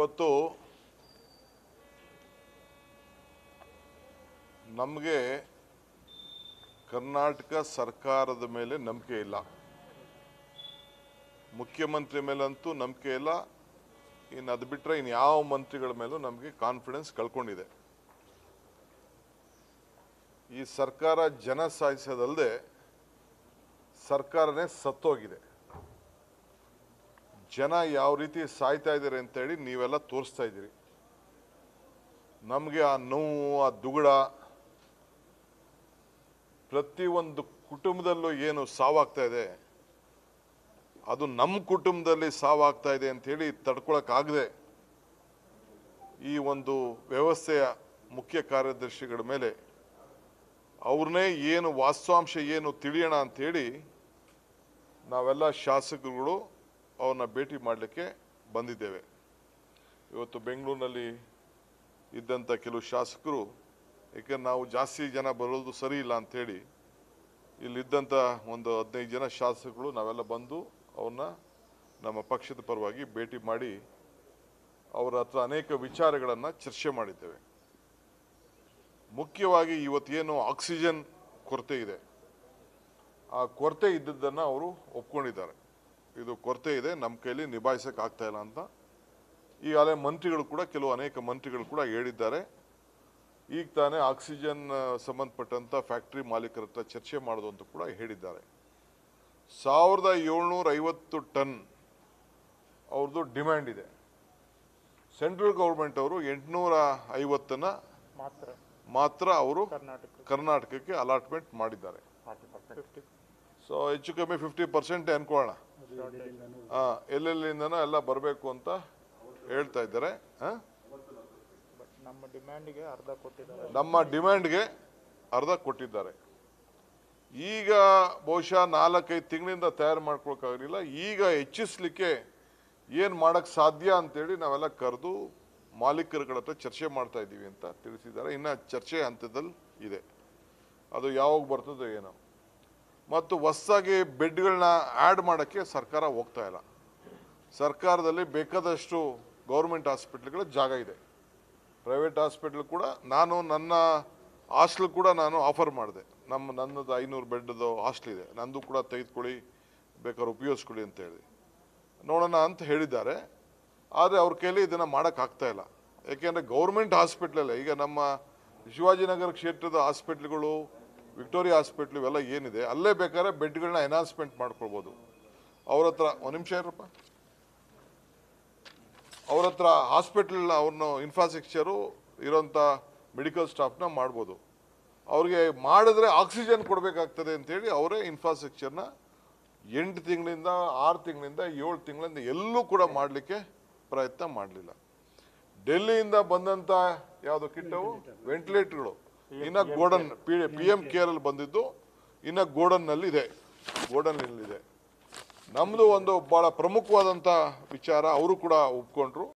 ಇವತ್ತು ನಮಗೆ ಕರ್ನಾಟಕ ಸರ್ಕಾರದ ಮೇಲೆ ನಂಬಿಕೆ ಇಲ್ಲ. ಮುಖ್ಯಮಂತ್ರಿ ಮೇಲಂತೂ ನಂಬಿಕೆ ಇಲ್ಲ. ಇನ್ನು ಅದು ಬಿಟ್ಟರೆ ಇನ್ನು ಯಾವ ಮಂತ್ರಿಗಳ ಮೇಲೂ ನಮಗೆ ಕಾನ್ಫಿಡೆನ್ಸ್ ಕಳ್ಕೊಂಡಿದೆ. ಈ ಸರ್ಕಾರ ಜನ ಸಾಯಿಸೋದಲ್ಲದೆ ಸರ್ಕಾರನೇ ಸತ್ತೋಗಿದೆ. ಜನ ಯಾವ ರೀತಿ ಸಾಯ್ತಾ ಇದ್ದಾರೆ ಅಂತೇಳಿ ನೀವೆಲ್ಲ ತೋರಿಸ್ತಾ ಇದ್ದೀರಿ. ನಮಗೆ ಆ ನೋವು, ಆ ದುಗುಡ, ಪ್ರತಿಯೊಂದು ಕುಟುಂಬದಲ್ಲೂ ಏನು ಸಾವಾಗ್ತಾ ಇದೆ? ಅದು ನಮ್ಮ ಕುಟುಂಬದಲ್ಲಿ ಸಾವಾಗ್ತಾ ಇದೆ ಅಂಥೇಳಿ ತಡ್ಕೊಳಕ್ಕಾಗದೆ ಈ ಒಂದು ವ್ಯವಸ್ಥೆಯ ಮುಖ್ಯ ಕಾರ್ಯದರ್ಶಿಗಳ ಮೇಲೆ ಅವ್ರನ್ನೇ ಏನು ವಾಸ್ತವಾಂಶ ಏನು ತಿಳಿಯೋಣ ಅಂಥೇಳಿ ನಾವೆಲ್ಲ ಶಾಸಕರುಗಳು ಅವ್ರನ್ನ ಭೇಟಿ ಮಾಡಲಿಕ್ಕೆ ಬಂದಿದ್ದೇವೆ. ಇವತ್ತು ಬೆಂಗಳೂರಿನಲ್ಲಿ ಇದ್ದಂಥ ಕೆಲವು ಶಾಸಕರು ಏಕೆಂದ್ರೆ ನಾವು ಜಾಸ್ತಿ ಜನ ಬರೋದು ಸರಿ ಇಲ್ಲ ಅಂಥೇಳಿ ಇಲ್ಲಿದ್ದಂಥ ಒಂದು ಹದಿನೈದು ಜನ ಶಾಸಕರು ನಾವೆಲ್ಲ ಬಂದು ಅವ್ರನ್ನ ನಮ್ಮ ಪಕ್ಷದ ಪರವಾಗಿ ಭೇಟಿ ಮಾಡಿ ಅವರ ಹತ್ರ ಅನೇಕ ವಿಚಾರಗಳನ್ನು ಚರ್ಚೆ ಮಾಡಿದ್ದೇವೆ. ಮುಖ್ಯವಾಗಿ ಇವತ್ತೇನು ಆಕ್ಸಿಜನ್ ಕೊರತೆ ಇದೆ. ಆ ಕೊರತೆ ಇದ್ದದ್ದನ್ನು ಅವರು ಒಪ್ಕೊಂಡಿದ್ದಾರೆ. ಇದು ಕೊರತೆ ಇದೆ ನಮ್ಮ ಕೈಲಿ ನಿಭಾಯಿಸೋಕೆ ಆಗ್ತಾ ಇಲ್ಲ ಅಂತ. ಈಗಾಗಲೇ ಮಂತ್ರಿಗಳು ಕೂಡ ಕೆಲವು ಅನೇಕ ಮಂತ್ರಿಗಳು ಕೂಡ ಹೇಳಿದ್ದಾರೆ. ಈಗ ತಾನೇ ಆಕ್ಸಿಜನ್ ಸಂಬಂಧಪಟ್ಟಂಥ ಫ್ಯಾಕ್ಟ್ರಿ ಮಾಲೀಕರ ಹತ್ರ ಚರ್ಚೆ ಮಾಡೋದು ಅಂತ ಕೂಡ ಹೇಳಿದ್ದಾರೆ. ಸಾವಿರದ ಏಳ್ನೂರ ಐವತ್ತು ಟನ್ ಅವ್ರದ್ದು ಡಿಮ್ಯಾಂಡ್ ಇದೆ. ಸೆಂಟ್ರಲ್ ಗೌರ್ಮೆಂಟ್ ಅವರು ಎಂಟುನೂರ ಐವತ್ತನ್ನ ಮಾತ್ರ. ಮಾತ್ರ ಅವರು ಕರ್ನಾಟಕಕ್ಕೆ. ಅಲಾಟ್ಮೆಂಟ್ ಮಾಡಿದ್ದಾರೆ. ಸೊ ಹೆಚ್ಚು ಕಮ್ಮಿ ಫಿಫ್ಟಿ ಪರ್ಸೆಂಟ್ ಅನ್ಕೊಳ್ಳೋಣ. ಹಾಂ ಎಲ್ಲೆಲ್ಲಿಂದನೋ ಎಲ್ಲ ಬರಬೇಕು ಅಂತ ಹೇಳ್ತಾ ಇದ್ದಾರೆ. ಹಾಂ? ನಮ್ಮ ಡಿಮ್ಯಾಂಡಿಗೆ ಅರ್ಧ ಕೊಟ್ಟಿದ್ದಾರೆ. ನಮ್ಮ ಡಿಮ್ಯಾಂಡ್ಗೆ ಅರ್ಧ ಕೊಟ್ಟಿದ್ದಾರೆ. ಈಗ ಬಹುಶಃ ನಾಲ್ಕೈದು ತಿಂಗಳಿಂದ ತಯಾರು ಮಾಡ್ಕೊಳಕ್ಕಾಗಲಿಲ್ಲ. ಈಗ ಹೆಚ್ಚಿಸ್ಲಿಕ್ಕೆ ಏನು ಮಾಡೋಕ್ಕೆ ಸಾಧ್ಯ ಅಂತೇಳಿ ನಾವೆಲ್ಲ ಕರೆದು ಮಾಲೀಕರುಗಳ ಹತ್ರ ಚರ್ಚೆ ಮಾಡ್ತಾ ಇದ್ದೀವಿ ಅಂತ ತಿಳಿಸಿದ್ದಾರೆ. ಇನ್ನು ಚರ್ಚೆ ಹಂತದಲ್ಲಿ ಇದೆ. ಅದು ಯಾವಾಗ ಬರ್ತದೋ ಏನೋ. ಮತ್ತು ಹೊಸದಾಗಿ ಬೆಡ್ಗಳನ್ನ ಆ್ಯಡ್ ಮಾಡೋಕ್ಕೆ ಸರ್ಕಾರ ಹೋಗ್ತಾ ಇಲ್ಲ. ಸರ್ಕಾರದಲ್ಲಿ ಬೇಕಾದಷ್ಟು ಗೌರ್ಮೆಂಟ್ ಹಾಸ್ಪಿಟ್ಲ್ಗಳ ಜಾಗ ಇದೆ. ಪ್ರೈವೇಟ್ ಹಾಸ್ಪಿಟ್ಲ್ ಕೂಡ ನಾನು ನನ್ನ ಹಾಸ್ಟೆಲ್ ಕೂಡ ನಾನು ಆಫರ್ ಮಾಡಿದೆ. ನಮ್ಮ ನನ್ನದು ಐನೂರು ಬೆಡ್ದು ಹಾಸ್ಟೆಲ್ ಇದೆ. ನಂದು ಕೂಡ ತೆಗೆದುಕೊಳ್ಳಿ, ಬೇಕಾದ್ರೆ ಉಪಯೋಗಿಸ್ಕೊಳ್ಳಿ ಅಂತ ಹೇಳಿ. ನೋಡೋಣ ಅಂತ ಹೇಳಿದ್ದಾರೆ. ಆದರೆ ಅವ್ರ ಕೈಲಿ ಇದನ್ನು ಮಾಡೋಕ್ಕಾಗ್ತಾ ಇಲ್ಲ. ಯಾಕೆಂದರೆ ಗೌರ್ಮೆಂಟ್ ಹಾಸ್ಪಿಟ್ಲಲ್ಲೇ ಈಗ ನಮ್ಮ ಶಿವಾಜಿನಗರ ಕ್ಷೇತ್ರದ ಹಾಸ್ಪಿಟ್ಲ್ಗಳು ವಿಕ್ಟೋರಿಯಾ ಹಾಸ್ಪಿಟ್ಲ್ ಇವೆಲ್ಲ ಏನಿದೆ ಅಲ್ಲೇ ಬೇಕಾದ್ರೆ ಬೆಡ್ಗಳನ್ನ ಎನ್ಹಾನ್ಸ್ಮೆಂಟ್ ಮಾಡ್ಕೊಳ್ಬೋದು. ಅವ್ರ ಹತ್ರ ಒಂದು ನಿಮಿಷ ಇರಪ್ಪ. ಅವ್ರ ಹತ್ರ ಹಾಸ್ಪಿಟ್ಲ್ ಅವ್ರನ್ನ ಇನ್ಫ್ರಾಸ್ಟ್ರಕ್ಚರು ಇರೋಂಥ ಮೆಡಿಕಲ್ ಸ್ಟಾಫ್ನ ಮಾಡ್ಬೋದು. ಅವ್ರಿಗೆ ಮಾಡಿದ್ರೆ ಆಕ್ಸಿಜನ್ ಕೊಡಬೇಕಾಗ್ತದೆ ಅಂತೇಳಿ ಅವರೇ ಇನ್ಫ್ರಾಸ್ಟ್ರಕ್ಚರ್ನ ಎಂಟು ತಿಂಗಳಿಂದ ಆರು ತಿಂಗಳಿಂದ ಏಳು ತಿಂಗಳಿಂದ ಎಲ್ಲೂ ಕೂಡ ಮಾಡಲಿಕ್ಕೆ ಪ್ರಯತ್ನ ಮಾಡಲಿಲ್ಲ. ಡೆಲ್ಲಿಯಿಂದ ಬಂದಂಥ ಯಾವುದು ಕಿಟ್ಟವು? ವೆಂಟಿಲೇಟರ್ಗಳು ಇನ್ನ godown P P M care ಅಲ್ಲಿ ಬಂದಿದ್ದು ಇನ್ನ ಗೋಡನ್ನಲ್ಲಿ ಇದೆ. ಗೋಡನ್ನಲ್ಲಿ ಇದೆ. ನಮ್ಮದು ಒಂದು ಭಾಳ ಪ್ರಮುಖವಾದಂಥ ವಿಚಾರ ಅವರು ಕೂಡ ಒಪ್ಕೊಂಡ್ರು.